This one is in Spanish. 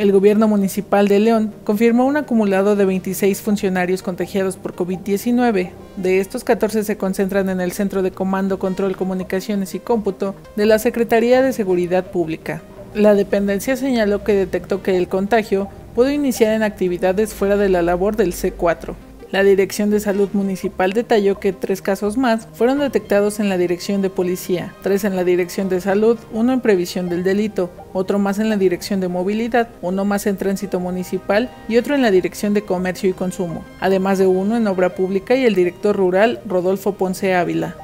El gobierno municipal de León confirmó un acumulado de 26 funcionarios contagiados por COVID-19. De estos, 14 se concentran en el Centro de Comando, Control, Comunicaciones y Cómputo de la Secretaría de Seguridad Pública. La dependencia señaló que detectó que el contagio pudo iniciar en actividades fuera de la labor del C4. La Dirección de Salud Municipal detalló que tres casos más fueron detectados en la Dirección de Policía, tres en la Dirección de Salud, uno en Previsión del Delito, otro más en la Dirección de Movilidad, uno más en Tránsito Municipal y otro en la Dirección de Comercio y Consumo, además de uno en Obra Pública y el director rural Rodolfo Ponce Ávila.